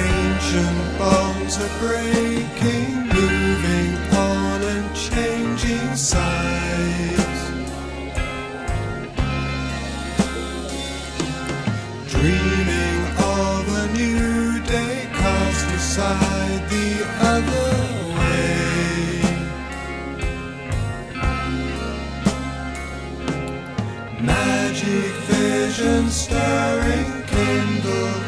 Ancient bonds are breaking, moving on and changing sides. Dreaming of a new day, cast aside the Magic vision stirring, kindled